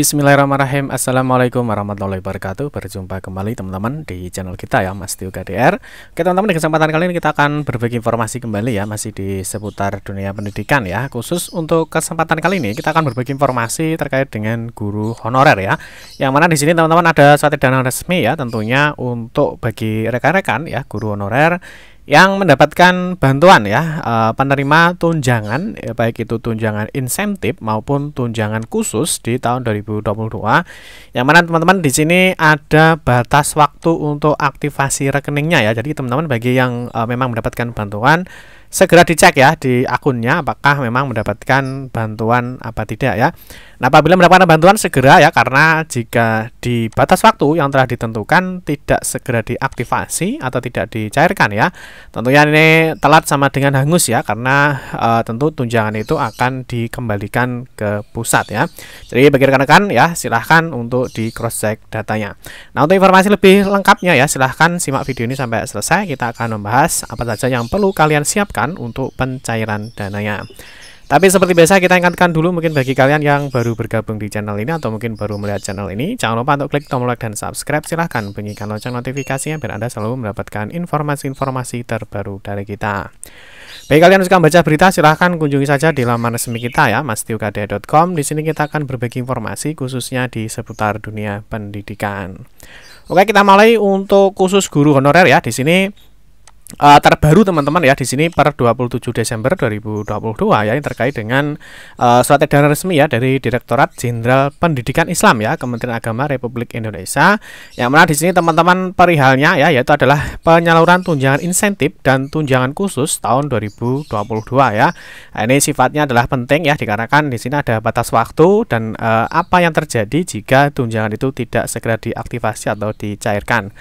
Bismillahirrahmanirrahim. Assalamualaikum warahmatullahi wabarakatuh. Berjumpa kembali teman-teman di channel kita ya Mas Tio KDR Oke teman-teman di kesempatan kali ini kita akan berbagi informasi kembali ya Masih di seputar dunia pendidikan ya. Khusus untuk kesempatan kali ini kita akan berbagi informasi terkait dengan guru honorer ya. Yang mana di sini teman-teman ada suatu dana resmi ya Tentunya untuk bagi rekan-rekan ya guru honorer yang mendapatkan bantuan ya uh, penerima tunjangan ya, baik itu tunjangan insentif maupun tunjangan khusus di tahun 2022 yang mana teman-teman di sini ada batas waktu untuk aktivasi rekeningnya ya. Jadi teman-teman bagi yang uh, memang mendapatkan bantuan segera dicek ya di akunnya apakah memang mendapatkan bantuan apa tidak ya. Nah, apabila mendapatkan bantuan segera ya karena jika di batas waktu yang telah ditentukan tidak segera diaktifasi atau tidak dicairkan ya. Tentunya ini telat sama dengan hangus ya karena e, tentu tunjangan itu akan dikembalikan ke pusat ya. Jadi bagi rekan-rekan ya silahkan untuk di cross check datanya. Nah, untuk informasi lebih lengkapnya ya silahkan simak video ini sampai selesai. Kita akan membahas apa saja yang perlu kalian siapkan untuk pencairan dananya. Tapi seperti biasa kita ingatkan dulu mungkin bagi kalian yang baru bergabung di channel ini atau mungkin baru melihat channel ini, jangan lupa untuk klik tombol like dan subscribe. Silahkan bunyikan lonceng notifikasinya biar Anda selalu mendapatkan informasi-informasi terbaru dari kita. Bagi kalian yang suka membaca berita, silahkan kunjungi saja di laman resmi kita ya, mastiukade.com. Di sini kita akan berbagi informasi khususnya di seputar dunia pendidikan. Oke, kita mulai untuk khusus guru honorer ya. Di sini uh, terbaru teman-teman ya di sini per 27 Desember 2022 ya yang terkait dengan uh, surat edaran resmi ya dari Direktorat Jenderal Pendidikan Islam ya Kementerian Agama Republik Indonesia yang mana di sini teman-teman perihalnya ya yaitu adalah penyaluran tunjangan insentif dan tunjangan khusus tahun 2022 ya. Nah, ini sifatnya adalah penting ya dikarenakan di sini ada batas waktu dan uh, apa yang terjadi jika tunjangan itu tidak segera diaktifasi atau dicairkan.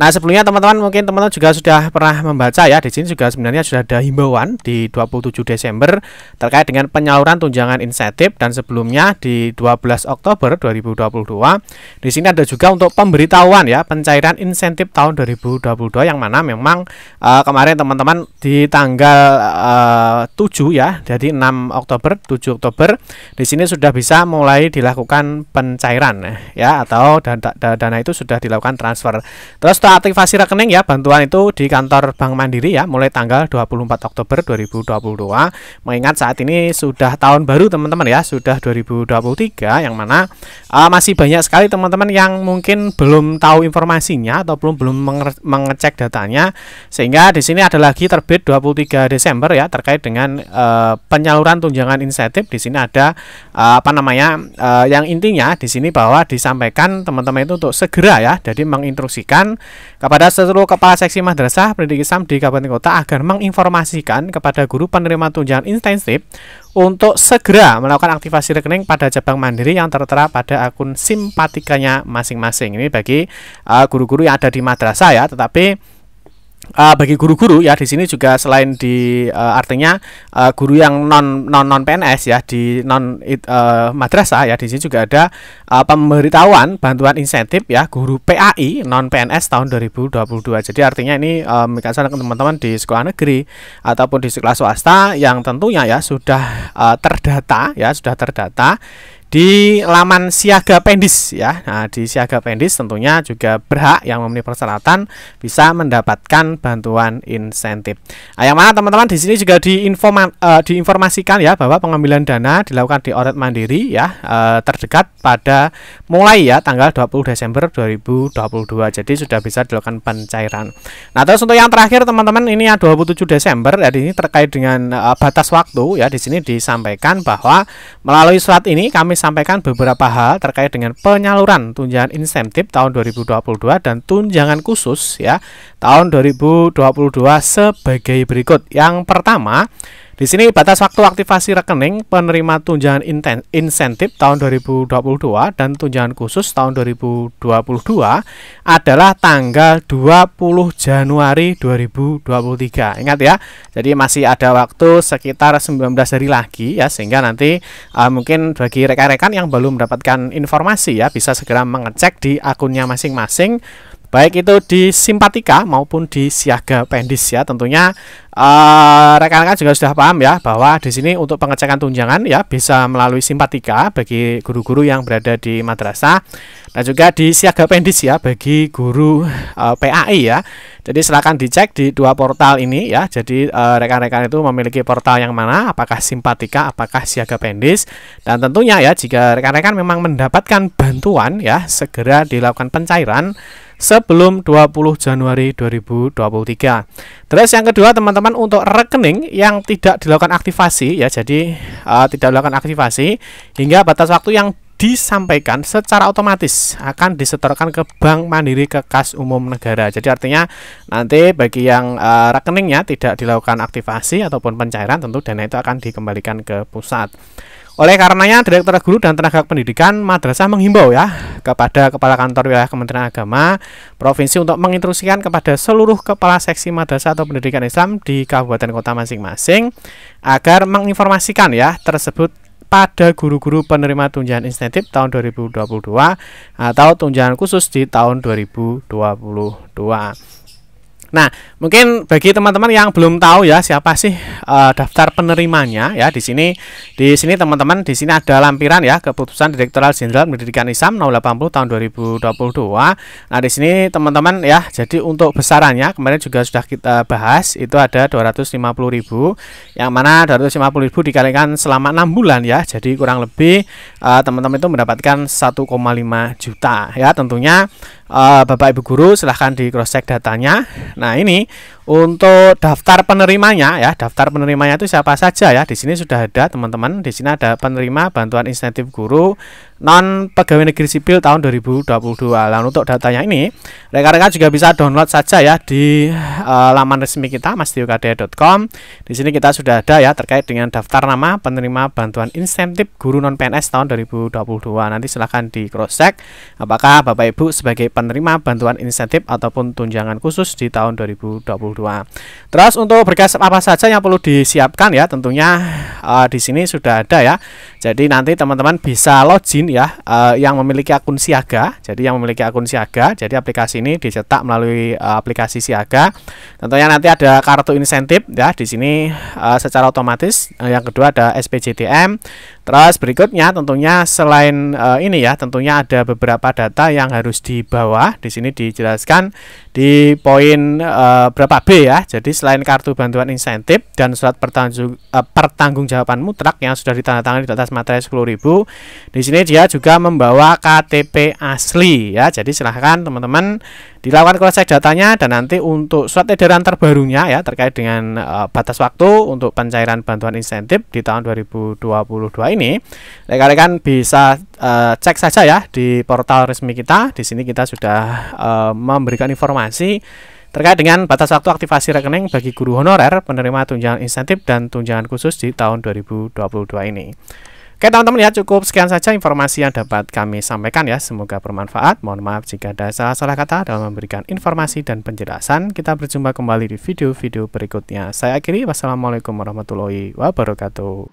Nah, sebelumnya teman-teman mungkin teman-teman juga sudah pernah membaca ya. Di sini juga sebenarnya sudah ada himbauan di 27 Desember terkait dengan penyaluran tunjangan insentif dan sebelumnya di 12 Oktober 2022 di sini ada juga untuk pemberitahuan ya pencairan insentif tahun 2022 yang mana memang uh, kemarin teman-teman di tanggal uh, 7 ya jadi 6 Oktober 7 Oktober di sini sudah bisa mulai dilakukan pencairan ya atau dana, dana itu sudah dilakukan transfer. Terus untuk aktivasi rekening ya bantuan itu di kantor Bank Mandiri ya mulai tanggal 24 Oktober 2022 mengingat saat ini sudah tahun baru teman-teman ya sudah 2023 yang mana uh, masih banyak sekali teman-teman yang mungkin belum tahu informasinya atau belum belum menge mengecek datanya. Sehingga di sini ada lagi terbit 23 Desember ya terkait dengan uh, penyaluran tunjangan insentif. Di sini ada uh, apa namanya uh, yang intinya di sini bahwa disampaikan teman-teman itu untuk segera ya jadi menginstruksikan kepada seluruh kepala seksi madrasah pendidikan Islam di Kabupaten Kota agar menginformasikan kepada guru penerima tunjangan intensif untuk segera melakukan aktivasi rekening pada cabang mandiri yang tertera pada akun simpatikanya masing-masing. Ini bagi uh, guru-guru uh, yang ada di madrasah ya, tetapi uh, bagi guru-guru ya di sini juga selain di uh, artinya uh, guru yang non non non PNS ya di non uh, madrasah ya di sini juga ada uh, pemberitahuan bantuan insentif ya guru PAI non PNS tahun 2022. Jadi artinya ini um, teman-teman di sekolah negeri ataupun di sekolah swasta yang tentunya ya sudah uh, terdata ya sudah terdata di laman Siaga Pendis ya. Nah, di Siaga Pendis tentunya juga berhak yang memenuhi persyaratan bisa mendapatkan bantuan insentif. Nah, yang mana teman-teman di sini juga diinforma, uh, diinformasikan ya bahwa pengambilan dana dilakukan di Oret Mandiri ya uh, terdekat pada mulai ya tanggal 20 Desember 2022. Jadi sudah bisa dilakukan pencairan. Nah, terus untuk yang terakhir teman-teman ini ya 27 Desember ya ini terkait dengan uh, batas waktu ya di sini disampaikan bahwa melalui surat ini kami sampaikan beberapa hal terkait dengan penyaluran tunjangan insentif tahun 2022 dan tunjangan khusus ya tahun 2022 sebagai berikut. Yang pertama, di sini batas waktu aktivasi rekening penerima tunjangan insentif tahun 2022 dan tunjangan khusus tahun 2022 adalah tanggal 20 Januari 2023. Ingat ya. Jadi masih ada waktu sekitar 19 hari lagi ya sehingga nanti uh, mungkin bagi rekan-rekan yang belum mendapatkan informasi ya bisa segera mengecek di akunnya masing-masing baik itu di simpatika maupun di siaga pendis ya tentunya eh, rekan-rekan uh, juga sudah paham ya bahwa di sini untuk pengecekan tunjangan ya bisa melalui simpatika bagi guru-guru yang berada di madrasah dan juga di siaga pendis ya bagi guru uh, eh, PAI ya. Jadi silakan dicek di dua portal ini ya. Jadi eh, rekan-rekan uh, itu memiliki portal yang mana apakah simpatika apakah siaga pendis. Dan tentunya ya jika rekan-rekan memang mendapatkan bantuan ya segera dilakukan pencairan sebelum 20 Januari 2023. Terus yang kedua teman-teman untuk rekening yang tidak dilakukan aktivasi ya jadi uh, tidak dilakukan aktivasi hingga batas waktu yang disampaikan secara otomatis akan disetorkan ke Bank Mandiri ke kas umum negara. Jadi artinya nanti bagi yang uh, rekeningnya tidak dilakukan aktivasi ataupun pencairan tentu dana itu akan dikembalikan ke pusat. Oleh karenanya, Direktur Guru dan Tenaga Pendidikan Madrasah menghimbau ya kepada Kepala Kantor Wilayah Kementerian Agama Provinsi untuk menginstruksikan kepada seluruh Kepala Seksi Madrasah atau Pendidikan Islam di Kabupaten Kota masing-masing agar menginformasikan ya tersebut pada guru-guru penerima tunjangan insentif tahun 2022 atau tunjangan khusus di tahun 2022. Nah, mungkin bagi teman-teman yang belum tahu ya siapa sih uh, daftar penerimanya ya di sini di sini teman-teman di sini ada lampiran ya keputusan Direktoral Jenderal Pendidikan Islam 080 tahun 2022. Nah, di sini teman-teman ya jadi untuk besarannya kemarin juga sudah kita bahas itu ada 250.000 yang mana 250.000 dikalikan selama 6 bulan ya. Jadi kurang lebih uh, teman-teman itu mendapatkan 1,5 juta ya tentunya uh, Bapak Ibu guru silahkan di cross check datanya. Nah, ini untuk daftar penerimanya ya, daftar penerimanya itu siapa saja ya? Di sini sudah ada teman-teman. Di sini ada penerima bantuan insentif guru non pegawai negeri sipil tahun 2022. Lalu untuk datanya ini, rekan-rekan juga bisa download saja ya di uh, laman resmi kita mastiukade.com. Di sini kita sudah ada ya terkait dengan daftar nama penerima bantuan insentif guru non PNS tahun 2022. Nanti silahkan di cross check apakah Bapak Ibu sebagai penerima bantuan insentif ataupun tunjangan khusus di tahun 2022 Terus untuk berkas apa saja yang perlu disiapkan ya tentunya uh, di sini sudah ada ya. Jadi nanti teman-teman bisa login ya uh, yang memiliki akun siaga. Jadi yang memiliki akun siaga, jadi aplikasi ini dicetak melalui uh, aplikasi siaga. Tentunya nanti ada kartu insentif ya di sini uh, secara otomatis. Uh, yang kedua ada SPJTM. Terus berikutnya tentunya selain uh, ini ya, tentunya ada beberapa data yang harus dibawa. Di sini dijelaskan di poin uh, berapa B ya. Jadi selain kartu bantuan insentif dan surat pertanggung uh, pertanggungjawaban mutlak yang sudah ditandatangani di atas materi 10.000, di sini dia juga membawa KTP asli ya. Jadi silahkan teman-teman dilakukan cross check datanya dan nanti untuk surat edaran terbarunya ya terkait dengan uh, batas waktu untuk pencairan bantuan insentif di tahun 2022 ini rekan-rekan bisa uh, cek saja ya di portal resmi kita di sini kita sudah uh, memberikan informasi terkait dengan batas waktu aktivasi rekening bagi guru honorer penerima tunjangan insentif dan tunjangan khusus di tahun 2022 ini. Oke teman-teman ya cukup sekian saja informasi yang dapat kami sampaikan ya. Semoga bermanfaat. Mohon maaf jika ada salah-salah kata dalam memberikan informasi dan penjelasan. Kita berjumpa kembali di video-video berikutnya. Saya akhiri. Wassalamualaikum warahmatullahi wabarakatuh